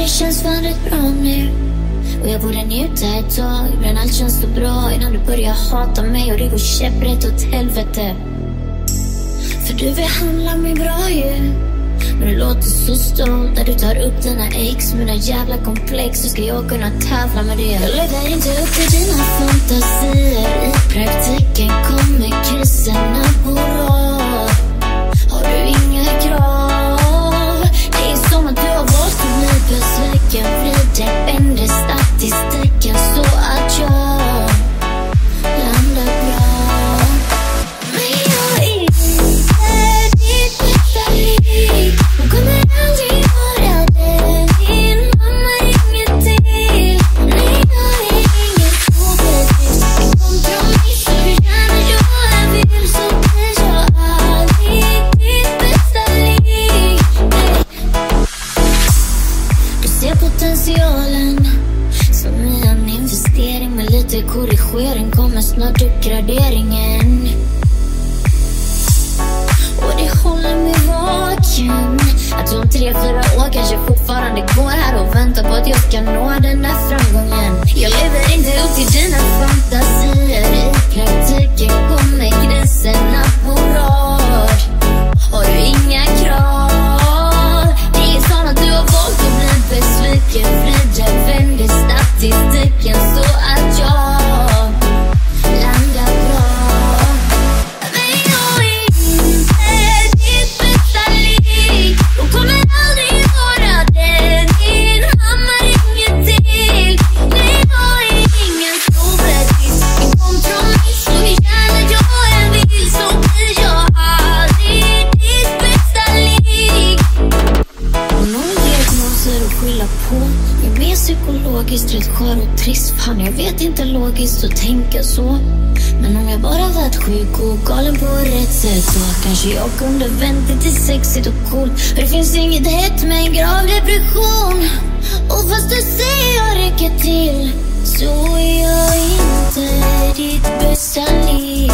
det känns fan rätt bra nu. Och jag borde njuta ett tag. Men allt känns så bra. Innan du börjar hata mig och det går käpprätt åt helvete. För du behandlar mig bra ju. Men du låter så stolt när du tar upp dina ex Mina jävla komplex, Hur ska jag kunna tävla med det? Jag lever inte upp till dina fantasier I praktiken investering korrigering kommer snart uppgraderingen. Och det håller mig vaken att om tre, fyra år kanske fortfarande går här och väntar på att jag ska nå den där framgången. Jag lever inte upp till dina fantasier. I praktiken kommer gränserna på rad. Har du inga krav? Det är som att du har valt att bli besviken Frida vänder statistiken så att jag logiskt rätt skör och trist. Fan, jag vet inte logiskt att tänka så. Men om jag bara varit sjuk och galen på rätt sätt Så kanske jag kunde vänt det till sexigt och coolt. För det finns inget hett med en grav depression. Och fast du säger jag räcker till Så är jag inte ditt bästa liv.